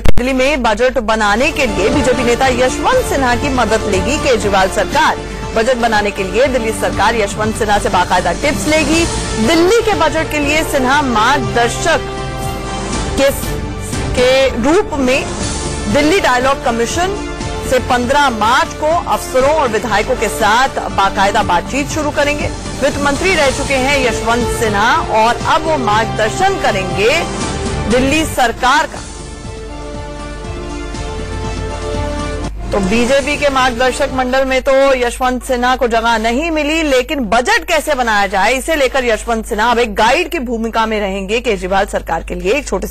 दिल्ली में बजट बनाने के लिए बीजेपी नेता यशवंत सिन्हा की मदद लेगी केजरीवाल सरकार। बजट बनाने के लिए दिल्ली सरकार यशवंत सिन्हा से बाकायदा टिप्स लेगी। दिल्ली के बजट के लिए सिन्हा मार्गदर्शक के, के रूप में दिल्ली डायलॉग कमीशन से 15 मार्च को अफसरों और विधायकों के साथ बाकायदा बातचीत शुरू करेंगे। वित्त मंत्री रह चुके हैं यशवंत सिन्हा और अब वो मार्गदर्शन करेंगे दिल्ली सरकार का। तो बीजेपी के मार्गदर्शक मंडल में तो यशवंत सिन्हा को जगह नहीं मिली, लेकिन बजट कैसे बनाया जाए? इसे लेकर यशवंत सिन्हा अब एक गाइड की भूमिका में रहेंगे केजरीवाल सरकार के लिए। एक छोटे